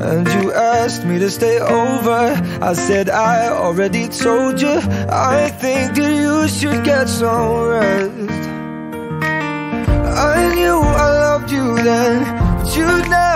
and you asked me to stay over. I said I already told you. I think that you should get some rest. I knew I loved you then But you'd never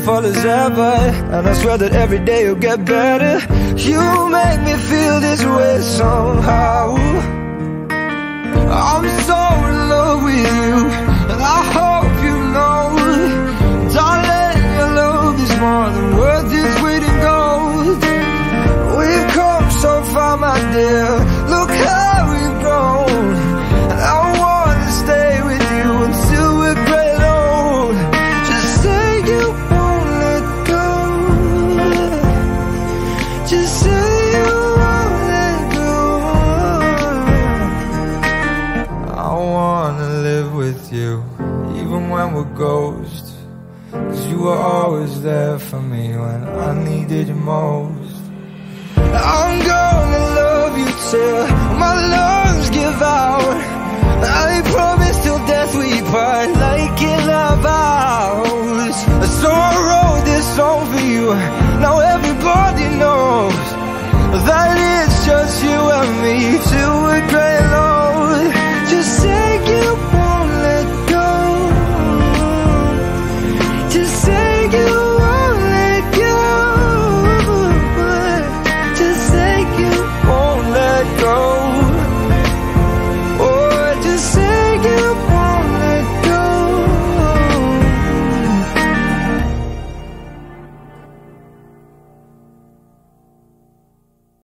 beautiful as ever And I swear that every day you'll get better. You make me feel this way somehow. I'm so in love with When we're ghosts Cause you were always there for me when I needed you most. I'm gonna love you till my love